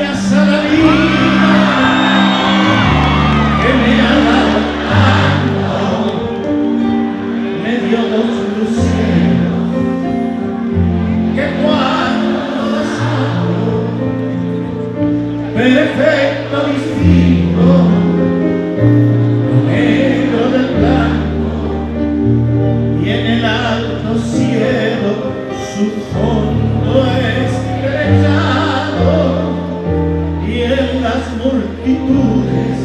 a la vida que me ha dado. Tanto, me dio dos luceros que cuando descubro perfecto distinto lo negro del blanco y en el alto cielo su forma multitudes.